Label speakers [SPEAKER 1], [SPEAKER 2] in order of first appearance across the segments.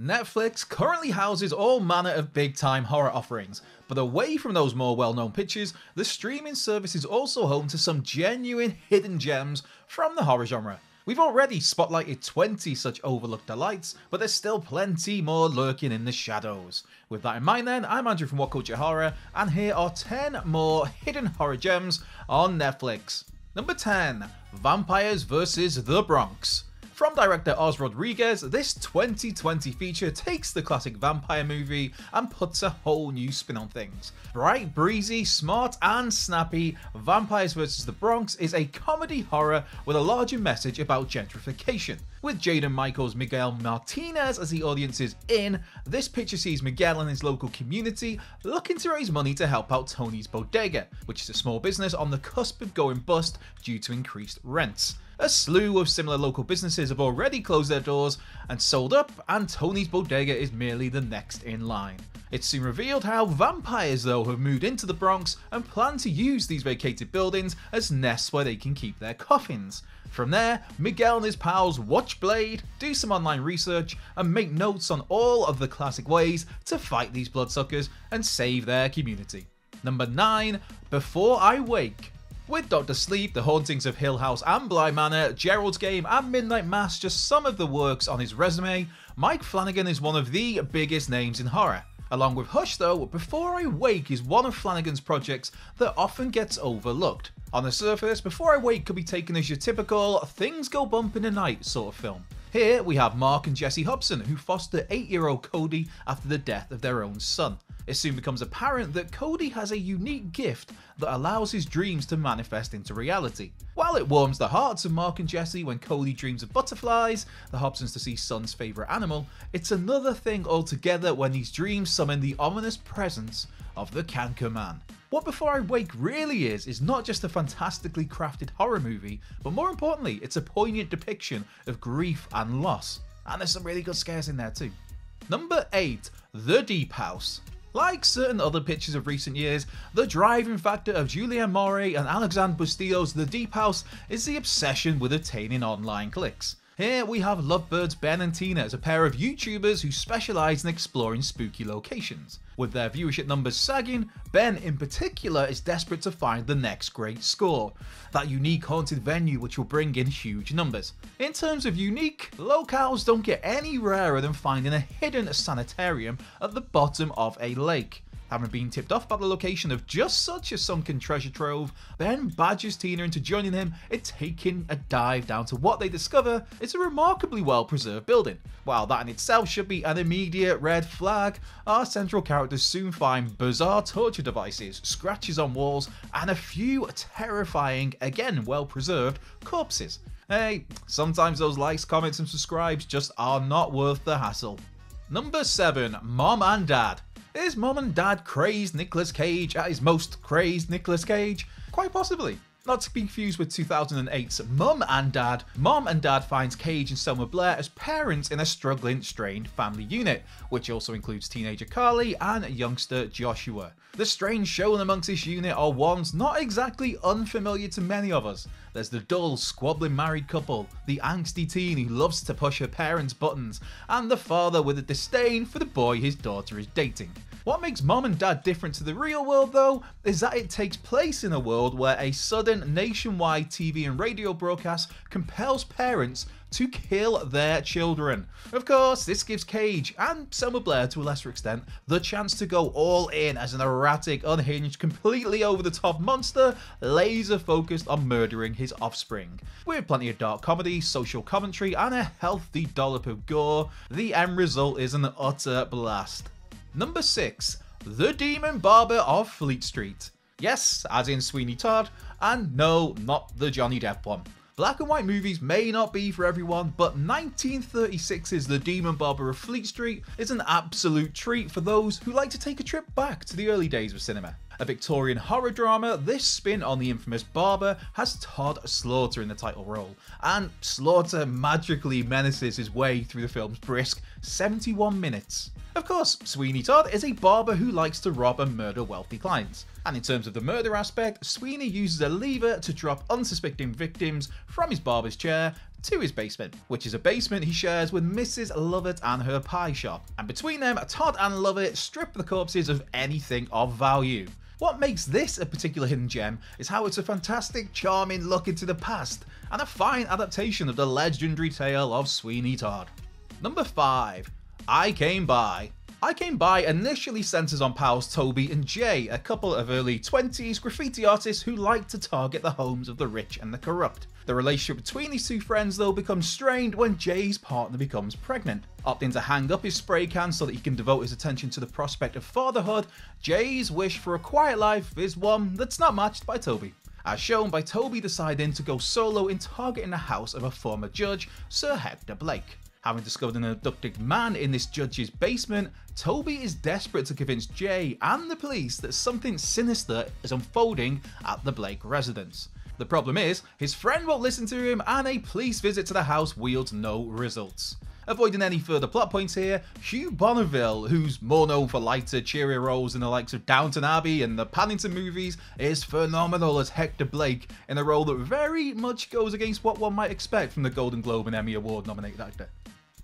[SPEAKER 1] Netflix currently houses all manner of big time horror offerings, but away from those more well known pitches, the streaming service is also home to some genuine hidden gems from the horror genre. We've already spotlighted 20 such overlooked delights, but there's still plenty more lurking in the shadows. With that in mind, then, I'm Andrew from What Culture Horror, and here are 10 more hidden horror gems on Netflix. Number 10 Vampires vs. the Bronx. From director Oz Rodriguez, this 2020 feature takes the classic vampire movie and puts a whole new spin on things. Bright, breezy, smart, and snappy, Vampires vs. the Bronx is a comedy horror with a larger message about gentrification. With Jaden Michael's Miguel Martinez as the audience's in, this picture sees Miguel and his local community looking to raise money to help out Tony's Bodega, which is a small business on the cusp of going bust due to increased rents. A slew of similar local businesses have already closed their doors and sold up, and Tony's Bodega is merely the next in line. It's soon revealed how vampires, though, have moved into the Bronx and plan to use these vacated buildings as nests where they can keep their coffins. From there, Miguel and his pals watch Blade, do some online research, and make notes on all of the classic ways to fight these bloodsuckers and save their community. Number 9 Before I Wake. With Doctor Sleep, The Hauntings of Hill House and Bly Manor, Gerald's Game, and Midnight Mass just some of the works on his resume, Mike Flanagan is one of the biggest names in horror. Along with Hush, though, Before I Wake is one of Flanagan's projects that often gets overlooked. On the surface, Before I Wake could be taken as your typical things go bump in the night sort of film. Here we have Mark and Jesse Hobson, who foster 8 year old Cody after the death of their own son. It soon becomes apparent that Cody has a unique gift that allows his dreams to manifest into reality. While it warms the hearts of Mark and Jesse when Cody dreams of butterflies, the Hobsons to see son's favourite animal, it's another thing altogether when these dreams summon the ominous presence of the Canker Man. What Before I Wake really is, is not just a fantastically crafted horror movie, but more importantly, it's a poignant depiction of grief and loss. And there's some really good scares in there too. Number 8 The Deep House. Like certain other pictures of recent years, the driving factor of Julien Maury and Alexandre Bustillo's The Deep House is the obsession with attaining online clicks. Here we have Lovebirds Ben and Tina as a pair of YouTubers who specialise in exploring spooky locations. With their viewership numbers sagging, Ben in particular is desperate to find the next great score, that unique haunted venue which will bring in huge numbers. In terms of unique, locales don't get any rarer than finding a hidden sanitarium at the bottom of a lake. Having been tipped off by the location of just such a sunken treasure trove, Ben badgers Tina into joining him in taking a dive down to what they discover is a remarkably well preserved building. While that in itself should be an immediate red flag, our central characters soon find bizarre torture devices, scratches on walls, and a few terrifying, again well preserved, corpses. Hey, sometimes those likes, comments, and subscribes just are not worth the hassle. Number 7 Mom and Dad. Is mom and dad crazed Nicolas Cage at his most crazed Nicolas Cage? Quite possibly. Not to be confused with 2008's Mum and Dad. Mom and Dad finds Cage and Selma Blair as parents in a struggling, strained family unit, which also includes teenager Carly and youngster Joshua. The strange shown amongst this unit are ones not exactly unfamiliar to many of us. There's the dull, squabbling married couple, the angsty teen who loves to push her parents' buttons, and the father with a disdain for the boy his daughter is dating. What makes mom and dad different to the real world, though, is that it takes place in a world where a sudden nationwide TV and radio broadcast compels parents to kill their children. Of course, this gives Cage, and Selma Blair to a lesser extent, the chance to go all in as an erratic, unhinged, completely over the top monster, laser focused on murdering his offspring. With plenty of dark comedy, social commentary, and a healthy dollop of gore, the end result is an utter blast. Number 6. The Demon Barber of Fleet Street. Yes, as in Sweeney Todd, and no, not the Johnny Depp one. Black and white movies may not be for everyone, but 1936's The Demon Barber of Fleet Street is an absolute treat for those who like to take a trip back to the early days of cinema. A Victorian horror drama, this spin on the infamous Barber has Tod Slaughter in the title role, and Slaughter magically menaces his way through the film's brisk 71 minutes. Of course, Sweeney Todd is a barber who likes to rob and murder wealthy clients. And in terms of the murder aspect, Sweeney uses a lever to drop unsuspecting victims from his barber's chair to his basement, which is a basement he shares with Mrs. Lovett and her pie shop. And between them, Todd and Lovett strip the corpses of anything of value. What makes this a particular hidden gem is how it's a fantastic, charming look into the past, and a fine adaptation of the legendary tale of Sweeney Todd. Number 5. I Came By. I Came By initially centres on pals Toby and Jay, a couple of early 20s graffiti artists who like to target the homes of the rich and the corrupt. The relationship between these two friends though becomes strained when Jay's partner becomes pregnant. Opting to hang up his spray can so that he can devote his attention to the prospect of fatherhood, Jay's wish for a quiet life is one that's not matched by Toby as shown by Toby deciding to go solo in targeting the house of a former judge, Sir Hector Blake. Having discovered an abducted man in this judge's basement, Toby is desperate to convince Jay and the police that something sinister is unfolding at the Blake residence. The problem is, his friend won't listen to him and a police visit to the house wields no results. Avoiding any further plot points here, Hugh Bonneville, who's more known for lighter, cheerier roles in the likes of Downton Abbey and the Paddington movies, is phenomenal as Hector Blake in a role that very much goes against what one might expect from the Golden Globe and Emmy Award nominated actor.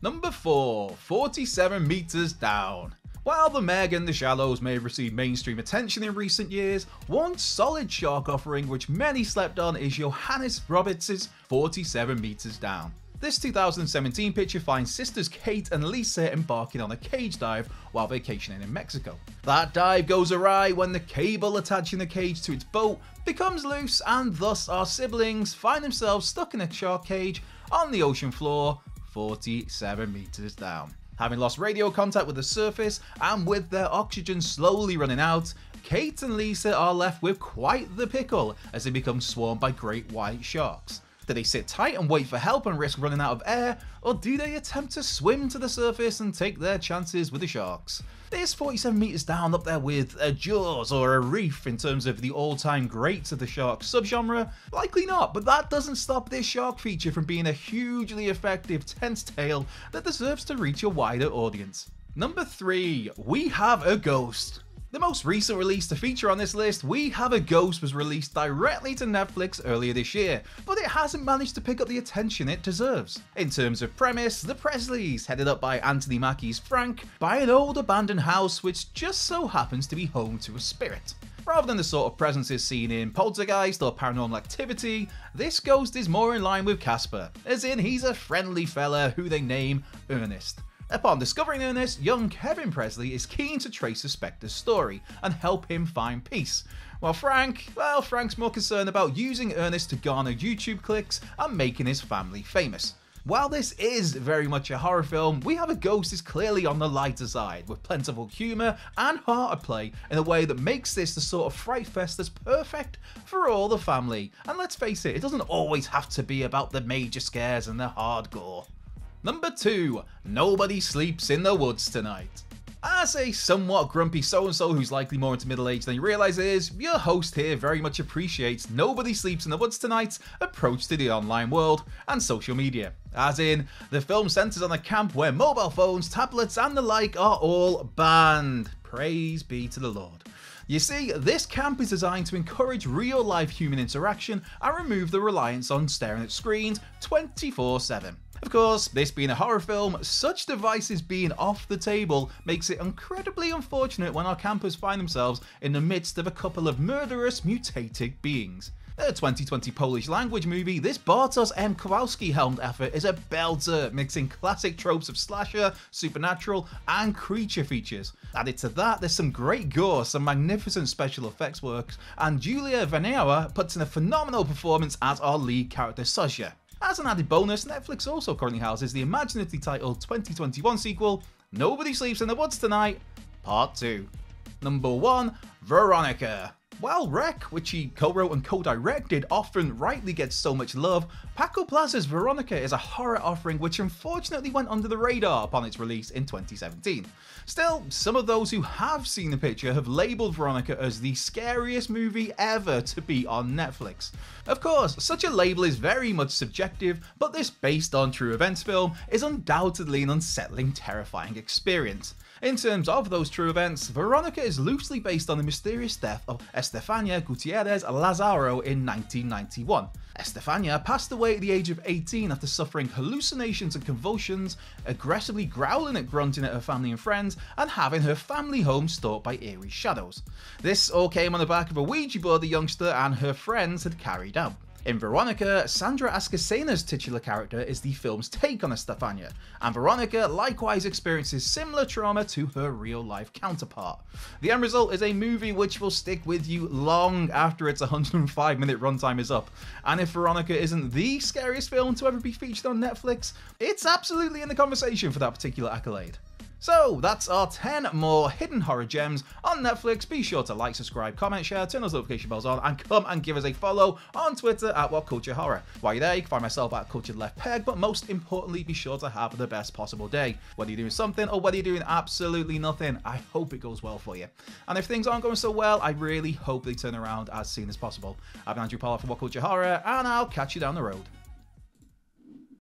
[SPEAKER 1] Number 4, 47 Meters Down. While The Meg and The Shallows may have received mainstream attention in recent years, one solid shark offering which many slept on is Johannes Roberts' 47 Meters Down. This 2017 picture finds sisters Kate and Lisa embarking on a cage dive while vacationing in Mexico. That dive goes awry when the cable attaching the cage to its boat becomes loose and thus our siblings find themselves stuck in a shark cage on the ocean floor 47 meters down. Having lost radio contact with the surface and with their oxygen slowly running out, Kate and Lisa are left with quite the pickle as they become swarmed by great white sharks. Do they sit tight and wait for help and risk running out of air, or do they attempt to swim to the surface and take their chances with the sharks? This 47 metres down up there with a Jaws or a Reef in terms of the all-time greats of the shark subgenre? Likely not, but that doesn't stop this shark feature from being a hugely effective tense tale that deserves to reach a wider audience. Number 3. We have a ghost. The most recent release to feature on this list, We Have a Ghost, was released directly to Netflix earlier this year, but it hasn't managed to pick up the attention it deserves. In terms of premise, the Presleys, headed up by Anthony Mackie's Frank, buy an old abandoned house which just so happens to be home to a spirit. Rather than the sort of presences seen in Poltergeist or Paranormal Activity, this ghost is more in line with Casper, as in he's a friendly fella who they name Ernest. Upon discovering Ernest, young Kevin Presley is keen to trace the Spectre's story and help him find peace. While Frank, well, Frank's more concerned about using Ernest to garner YouTube clicks and making his family famous. While this is very much a horror film, We Have a Ghost is clearly on the lighter side, with plentiful humour and heart play in a way that makes this the sort of fright fest that's perfect for all the family. And let's face it, it doesn't always have to be about the major scares and the hardcore. Number 2. Nobody Sleeps in the Woods Tonight. As a somewhat grumpy so-and-so who's likely more into middle age than he realises, your host here very much appreciates Nobody Sleeps in the Woods Tonight's approach to the online world and social media. As in, the film centres on a camp where mobile phones, tablets and the like are all banned. Praise be to the Lord. You see, this camp is designed to encourage real life human interaction and remove the reliance on staring at screens 24 7. Of course, this being a horror film, such devices being off the table makes it incredibly unfortunate when our campers find themselves in the midst of a couple of murderous mutated beings. A 2020 Polish language movie, this Bartosz M. Kowalski helmed effort is a belter, mixing classic tropes of slasher, supernatural, and creature features. Added to that, there's some great gore, some magnificent special effects works, and Julia Wieniawa puts in a phenomenal performance as our lead character Zosia. As an added bonus, Netflix also currently houses the imaginatively titled 2021 sequel, Nobody Sleeps in the Woods Tonight, Part 2. Number 1, Veronica. While Rec, which he co-wrote and co-directed, often rightly gets so much love, Paco Plaza's Veronica is a horror offering which unfortunately went under the radar upon its release in 2017. Still, some of those who have seen the picture have labelled Veronica as the scariest movie ever to be on Netflix. Of course, such a label is very much subjective, but this based on true events film is undoubtedly an unsettling, terrifying experience. In terms of those true events, Veronica is loosely based on the mysterious death of Estefania Gutierrez Lazaro in 1991. Estefania passed away at the age of 18 after suffering hallucinations and convulsions, aggressively growling and grunting at her family and friends, and having her family home stalked by eerie shadows. This all came on the back of a Ouija board the youngster and her friends had carried out. In Veronica, Sandra Escacena's titular character is the film's take on Estefania, and Veronica likewise experiences similar trauma to her real life counterpart. The end result is a movie which will stick with you long after its 105 minute runtime is up, and if Veronica isn't the scariest film to ever be featured on Netflix, it's absolutely in the conversation for that particular accolade. So that's our 10 more hidden horror gems on Netflix. Be sure to like, subscribe, comment, share, turn those notification bells on, and come and give us a follow on Twitter at What Culture Horror. While you're there, you can find myself at Cultured Left Peg, but most importantly, be sure to have the best possible day. Whether you're doing something or whether you're doing absolutely nothing, I hope it goes well for you. And if things aren't going so well, I really hope they turn around as soon as possible. I've been Andrew Pollard from What Culture Horror, and I'll catch you down the road.